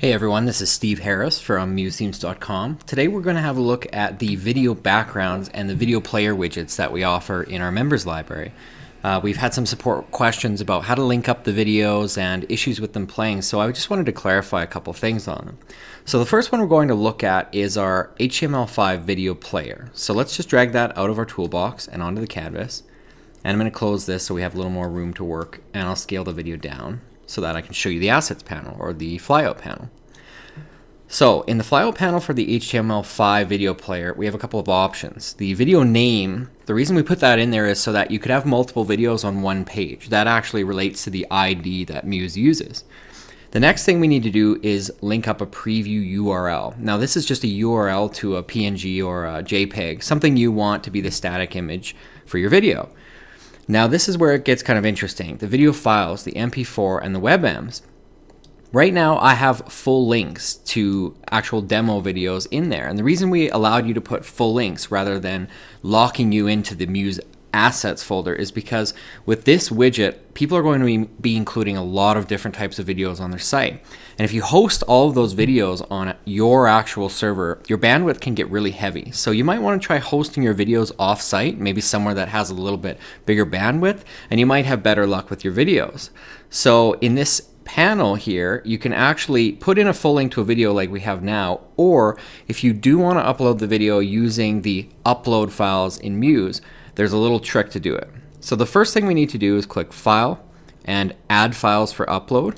Hey everyone, this is Steve Harris from MuseThemes.com. Today we're going to have a look at the video backgrounds and the video player widgets that we offer in our members library. Uh, we've had some support questions about how to link up the videos and issues with them playing, so I just wanted to clarify a couple things on them. So the first one we're going to look at is our HTML5 video player. So let's just drag that out of our toolbox and onto the canvas. And I'm going to close this so we have a little more room to work, and I'll scale the video down so that I can show you the assets panel or the flyout panel. So in the flyout panel for the HTML5 video player, we have a couple of options. The video name, the reason we put that in there is so that you could have multiple videos on one page. That actually relates to the ID that Muse uses. The next thing we need to do is link up a preview URL. Now this is just a URL to a PNG or a JPEG, something you want to be the static image for your video. Now this is where it gets kind of interesting. The video files, the MP4 and the WebMs. Right now I have full links to actual demo videos in there. And the reason we allowed you to put full links rather than locking you into the Muse assets folder is because with this widget, people are going to be including a lot of different types of videos on their site. And if you host all of those videos on your actual server, your bandwidth can get really heavy. So you might want to try hosting your videos off-site, maybe somewhere that has a little bit bigger bandwidth, and you might have better luck with your videos. So in this panel here, you can actually put in a full link to a video like we have now, or if you do want to upload the video using the upload files in Muse, there's a little trick to do it. So the first thing we need to do is click File and Add Files for Upload.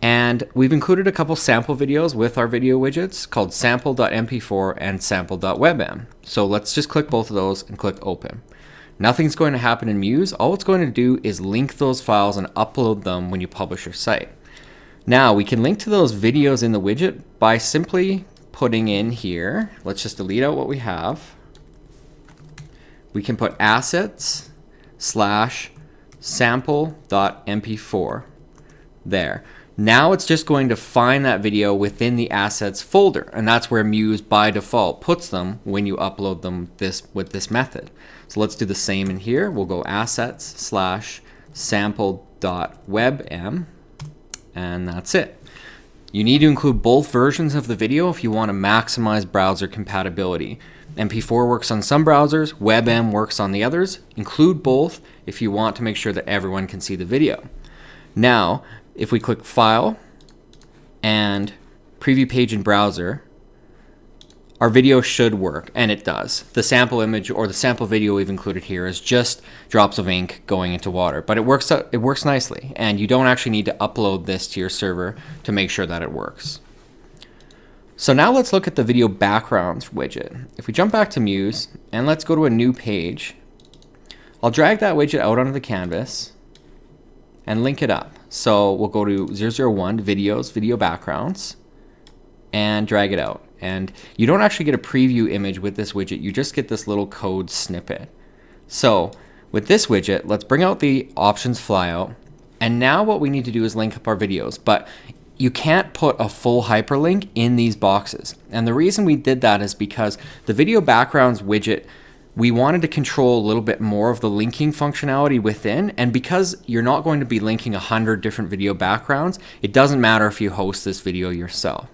And we've included a couple sample videos with our video widgets called sample.mp4 and sample.webm. So let's just click both of those and click Open. Nothing's going to happen in Muse. All it's going to do is link those files and upload them when you publish your site. Now we can link to those videos in the widget by simply putting in here, let's just delete out what we have we can put assets slash sample.mp4 there. Now it's just going to find that video within the assets folder, and that's where Muse by default puts them when you upload them this with this method. So let's do the same in here. We'll go assets slash sample.webm, and that's it. You need to include both versions of the video if you want to maximize browser compatibility. MP4 works on some browsers, WebM works on the others. Include both if you want to make sure that everyone can see the video. Now, if we click File and Preview Page in Browser, our video should work, and it does. The sample image or the sample video we've included here is just drops of ink going into water, but it works, it works nicely, and you don't actually need to upload this to your server to make sure that it works. So now let's look at the video backgrounds widget. If we jump back to Muse and let's go to a new page, I'll drag that widget out onto the canvas and link it up. So we'll go to 001 videos, video backgrounds, and drag it out. And you don't actually get a preview image with this widget, you just get this little code snippet. So with this widget, let's bring out the options flyout. And now what we need to do is link up our videos. But you can't put a full hyperlink in these boxes. And the reason we did that is because the video backgrounds widget, we wanted to control a little bit more of the linking functionality within. And because you're not going to be linking 100 different video backgrounds, it doesn't matter if you host this video yourself.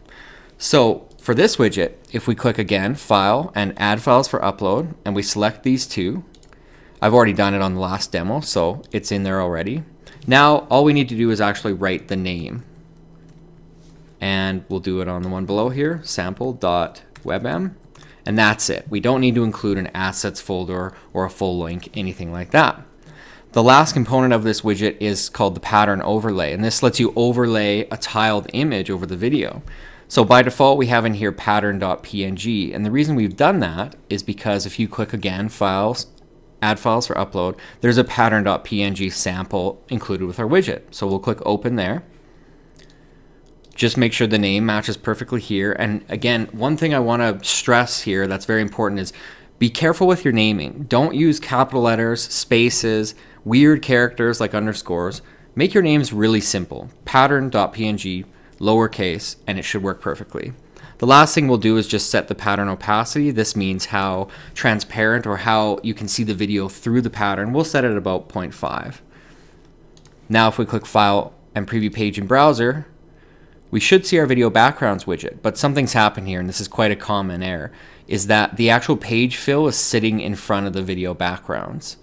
So for this widget, if we click again, File, and Add Files for Upload, and we select these two, I've already done it on the last demo, so it's in there already. Now, all we need to do is actually write the name and we'll do it on the one below here, sample.webm, and that's it. We don't need to include an assets folder or a full link, anything like that. The last component of this widget is called the pattern overlay, and this lets you overlay a tiled image over the video. So by default, we have in here pattern.png, and the reason we've done that is because if you click again, files, add files for upload, there's a pattern.png sample included with our widget. So we'll click open there just make sure the name matches perfectly here. And again, one thing I want to stress here that's very important is be careful with your naming. Don't use capital letters, spaces, weird characters like underscores. Make your names really simple. Pattern.png, lowercase, and it should work perfectly. The last thing we'll do is just set the pattern opacity. This means how transparent or how you can see the video through the pattern. We'll set it at about 0.5. Now if we click File and Preview Page in Browser, we should see our video backgrounds widget, but something's happened here, and this is quite a common error, is that the actual page fill is sitting in front of the video backgrounds.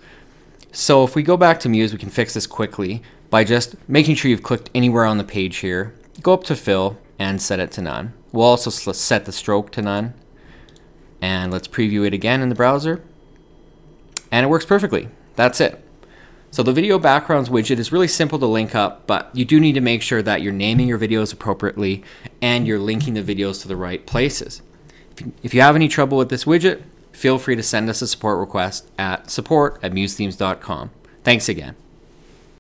So if we go back to Muse, we can fix this quickly by just making sure you've clicked anywhere on the page here, go up to fill and set it to none. We'll also set the stroke to none. And let's preview it again in the browser. And it works perfectly. That's it. So the video backgrounds widget is really simple to link up, but you do need to make sure that you're naming your videos appropriately and you're linking the videos to the right places. If you have any trouble with this widget, feel free to send us a support request at support at musethemes.com. Thanks again.